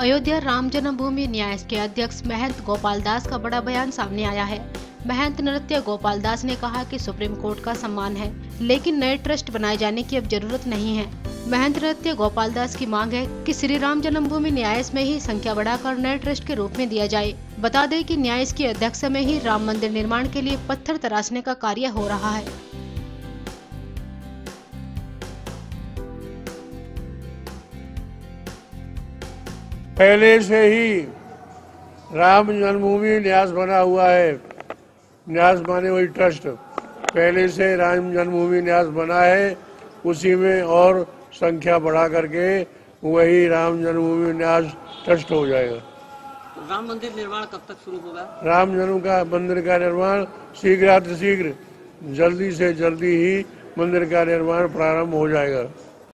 अयोध्या राम जन्मभूमि न्यास के अध्यक्ष महंत गोपाल दास का बड़ा बयान सामने आया है। महंत नृत्य गोपाल दास ने कहा कि सुप्रीम कोर्ट का सम्मान है, लेकिन नए ट्रस्ट बनाए जाने की अब ज़रूरत नहीं है। महंत नृत्य गोपाल दास की मांग है कि श्री राम जन्मभूमि न्यास में ही संख्या बढ़ाकर नए ट्रस्ट के रूप में दिया जाए। बता दें कि न्यास की अध्यक्ष में ही राम मंदिर निर्माण के लिए पत्थर तराशने का कार्य हो रहा है। पहले से ही राम जन्मभूमि न्यास बना हुआ है। न्यास माने वही ट्रस्ट। पहले से राम जन्मभूमि न्यास बना है उसी में और संख्या बढ़ा करके वही राम जन्मभूमि न्यास ट्रस्ट हो जाएगा। राम मंदिर निर्माण कब तक शुरू होगा? राम जन्म का मंदिर का निर्माण शीघ्र शीघ्र जल्दी से जल्दी ही मंदिर का निर्माण प्रारंभ हो जाएगा।